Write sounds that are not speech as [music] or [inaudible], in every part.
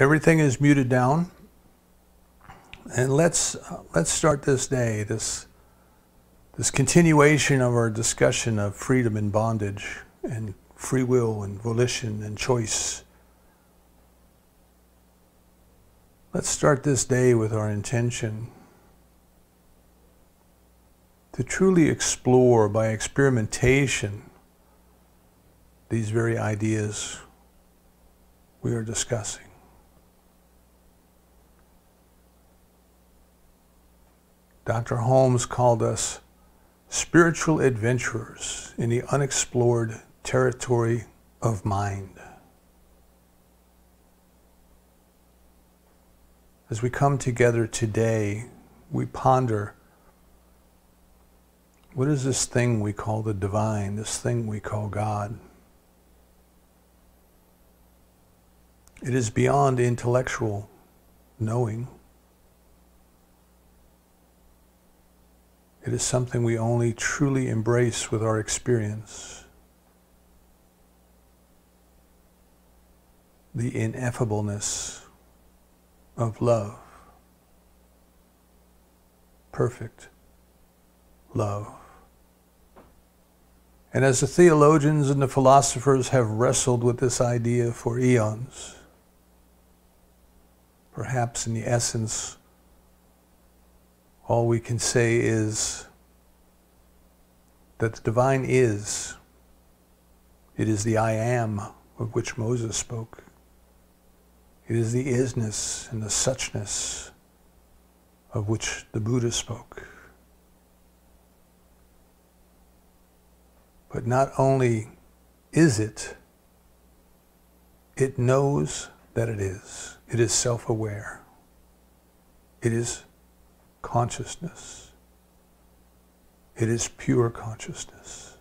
everything is muted down. And let's uh, let's start this day, this this continuation of our discussion of freedom and bondage and free will and volition and choice. Let's start this day with our intention to truly explore by experimentation these very ideas we are discussing. Dr. Holmes called us spiritual adventurers in the unexplored territory of mind. As we come together today, we ponder what is this thing we call the divine, this thing we call God? It is beyond intellectual knowing. It is something we only truly embrace with our experience. The ineffableness of love. Perfect love. And as the theologians and the philosophers have wrestled with this idea for eons, perhaps in the essence, all we can say is that the divine is. It is the I am of which Moses spoke. It is the isness and the suchness of which the Buddha spoke. But not only is it, it knows that it is. It is self aware. It is consciousness. It is pure consciousness.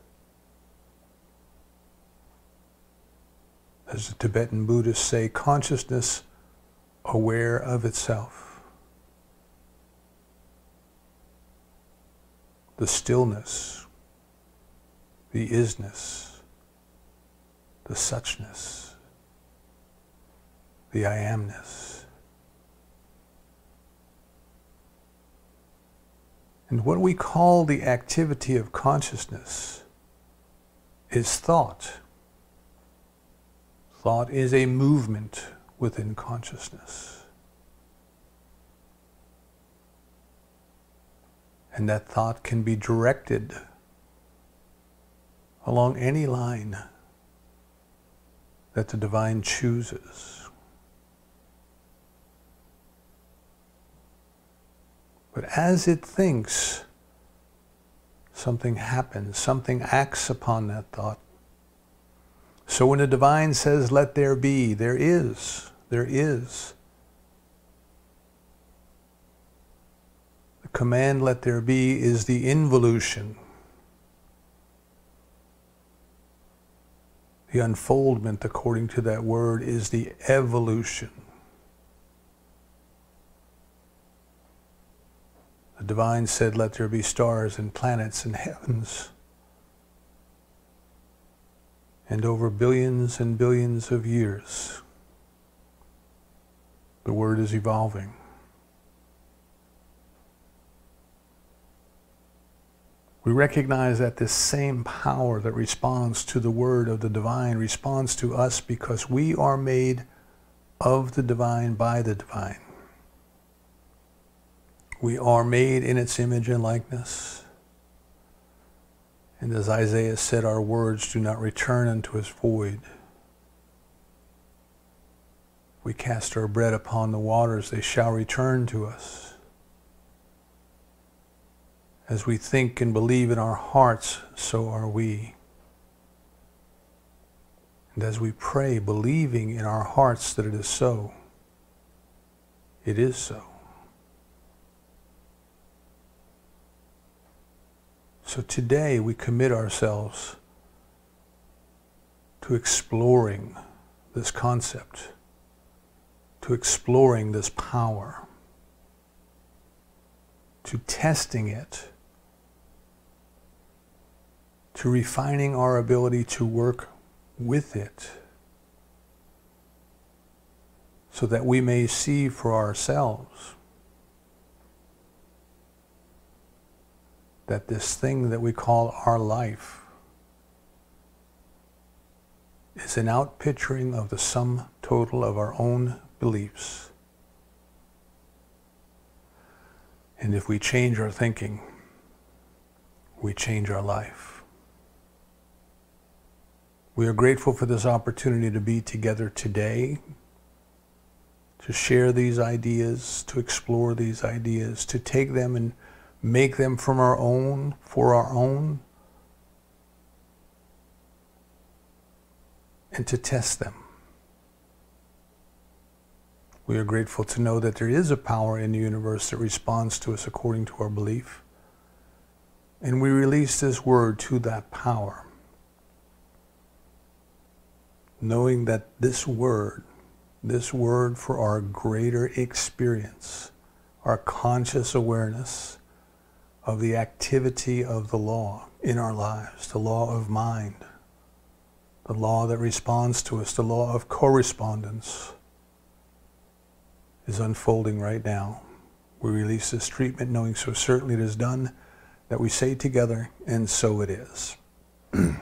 As the Tibetan Buddhists say, consciousness aware of itself. The stillness, the isness, the suchness, the I amness. And what we call the activity of consciousness is thought. Thought is a movement within consciousness. And that thought can be directed along any line that the divine chooses. But as it thinks, something happens, something acts upon that thought. So when the divine says, let there be, there is, there is. The command, let there be, is the involution The unfoldment, according to that word, is the evolution. Divine said, Let there be stars and planets and heavens. And over billions and billions of years, the word is evolving. We recognize that this same power that responds to the word of the divine responds to us because we are made of the divine by the divine. We are made in its image and likeness. And as Isaiah said, our words do not return unto us void. We cast our bread upon the waters, they shall return to us as we think and believe in our hearts, so are we. And as we pray, believing in our hearts that it is so, it is so. So today we commit ourselves to exploring this concept, to exploring this power, to testing it to refining our ability to work with it so that we may see for ourselves that this thing that we call our life is an outpicturing of the sum total of our own beliefs. And if we change our thinking, we change our life. We are grateful for this opportunity to be together today, to share these ideas, to explore these ideas, to take them and make them from our own, for our own, and to test them. We are grateful to know that there is a power in the universe that responds to us according to our belief. And we release this word to that power, knowing that this word, this word for our greater experience, our conscious awareness of the activity of the law in our lives, the law of mind, the law that responds to us, the law of correspondence, is unfolding right now. We release this treatment knowing so certainly it is done that we say together, and so it is. [clears throat]